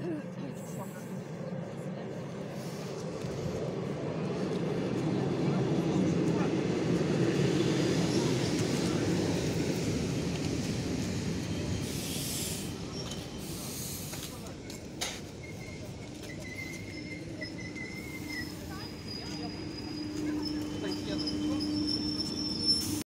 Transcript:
Oh,